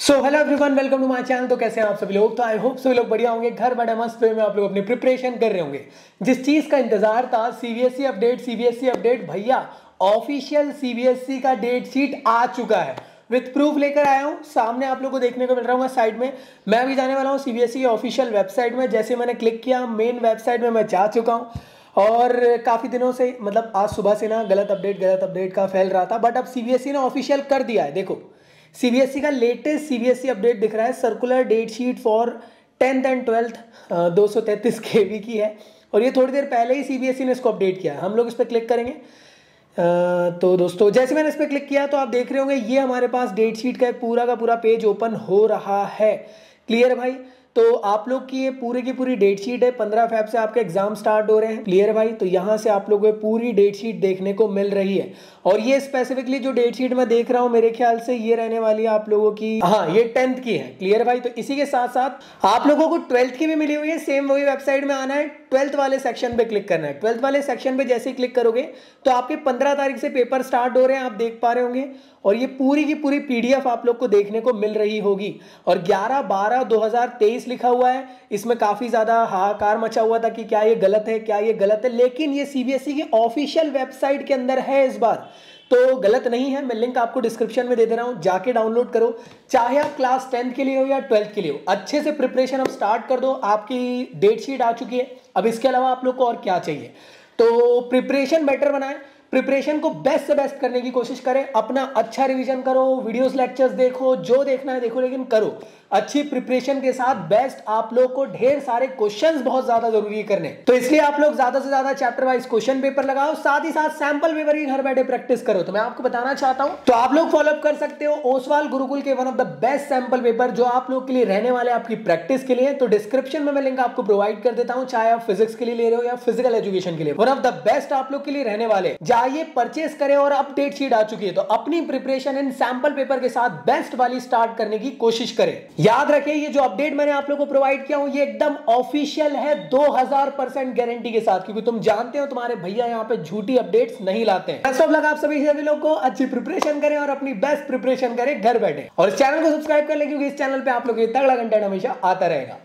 So hello everyone welcome to my channel तो कैसे हैं आप सभी लोग? तो आई होप सभी लोग बढ़िया होंगे। घर बड़े मस्त वे में आप लोग अपनी प्रिपरेशन कर रहे होंगे। जिस चीज़ का इंतज़ार था सीबीएसई अपडेट सीबीएसई अपडेट भैया ऑफिशियल सीबीएसई का डेट शीट आ चुका है। विथ प्रूफ लेकर आया हूँ। सामने आप लोग को देखने को मिल रहा हूँ साइड में। मैं अभी जाने वाला हूँ सीबीएसई की ऑफिशियल वेबसाइट में। जैसे मैंने क्लिक किया मेन वेबसाइट में मैं जा चुका हूँ। और काफ़ी दिनों से मतलब आज सुबह से ना गलत अपडेट गलत अपडेट का फैल रहा था। बट अब सीबीएसई ने ऑफिशियल कर दिया है। देखो सीबीएसई का लेटेस्ट सीबीएसई अपडेट दिख रहा है। Circular date sheet for tenth and twelfth दो सौ तैंतीस के वी की है। और ये थोड़ी देर पहले ही सीबीएसई ने इसको अपडेट किया हम लोग इस पर क्लिक करेंगे। तो दोस्तों, जैसे मैंने इस पर क्लिक किया तो आप देख रहे होंगे, ये हमारे पास डेट शीट का पूरा का पूरा पेज ओपन हो रहा है। क्लियर भाई? तो आप लोग की ये पूरी की पूरी डेट शीट है, पंद्रह फेब से आपके एग्ज़ाम स्टार्ट हो रहे हैं क्लियर भाई? तो यहाँ से आप लोगों को पूरी डेट शीट देखने को मिल रही है। और ये स्पेसिफिकली जो डेट शीट मैं देख रहा हूँ, मेरे ख्याल से ये रहने वाली है आप लोगों की हाँ ये टेंथ की है। क्लियर भाई? तो इसी के साथ साथ आप लोगों को ट्वेल्थ की भी मिली हुई है सेम वही वेबसाइट में आना है ट्वेल्थ वाले सेक्शन पे क्लिक करना है। ट्वेल्थ वाले सेक्शन पे जैसे ही क्लिक करोगे तो आपके पंद्रह तारीख से पेपर स्टार्ट हो रहे हैं, आप देख पा रहे होंगे। और ये पूरी की पूरी पीडीएफ आप लोग को देखने को मिल रही होगी। और 11 बारह 2023 लिखा हुआ है। इसमें काफ़ी ज़्यादा हाहाकार मचा हुआ था कि क्या ये गलत है, क्या ये गलत है, लेकिन ये सीबीएसई की ऑफिशियल वेबसाइट के अंदर है इस बार। तो गलत नहीं है, मैं लिंक आपको डिस्क्रिप्शन में दे दे रहा हूँ, जाके डाउनलोड करो। चाहे आप क्लास टेंथ के लिए हो या ट्वेल्थ के लिए हो, अच्छे से प्रिपरेशन अब स्टार्ट कर दो, आपकी डेट शीट आ चुकी है। अब इसके अलावा आप लोग को और क्या चाहिए? तो प्रिपरेशन बेटर बनाए। प्रिपरेशन को बेस्ट से बेस्ट करने की कोशिश करें। अपना अच्छा रिवीजन करो वीडियोस लेक्चर्स देखो, जो देखना है देखो, लेकिन करो। अच्छी प्रिपरेशन के साथ बेस्ट आप लोग को ढेर सारे क्वेश्चंस बहुत ज़्यादा ज़रूरी है करने। तो इसलिए आप लोग ज़्यादा से ज़्यादा चैप्टर वाइज क्वेश्चन पेपर लगाओ, साथ ही साथ सैंपल पेपर की घर बैठे प्रैक्टिस करो। तो मैं आपको बताना चाहता हूँ तो आप लोग फॉलोअप कर सकते हो ओसवाल गुरुकुल के one of the best sample paper जो आप लोग के लिए रहने वाले आपकी प्रैक्टिस के लिए। तो डिस्क्रिप्शन में मैं लिंक आपको प्रोवाइड कर देता हूँ, चाहे आप फिजिक्स के लिए ले रहे हो या फ़िज़िकल एजुकेशन के लिए। वन ऑफ़ द बेस्ट आप लोग के लिए रहने वाले जाइए परचेस करें और अपडेट शीट आ चुकी है। तो अपनी प्रिपरेशन इन सैंपल पेपर के साथ बेस्ट वाली स्टार्ट करने की कोशिश करें। याद रखें, ये जो अपडेट मैंने आप लोगों को प्रोवाइड किया हूँ, ये एकदम ऑफिशियल है 2000 परसेंट गारंटी के साथ। क्योंकि तुम जानते हो, तुम्हारे भैया यहाँ पे झूठी अपडेट्स नहीं लाते हैं। बेस्ट ऑफ़ लक आप सभी सभी लोग को। अच्छी प्रिपरेशन करें और अपनी बेस्ट प्रिपरेशन करें, घर बैठे। और इस चैनल को सब्सक्राइब कर ले, क्योंकि इस चैनल पे आप लोग तगड़ा कंटेंट हमेशा आता रहेगा।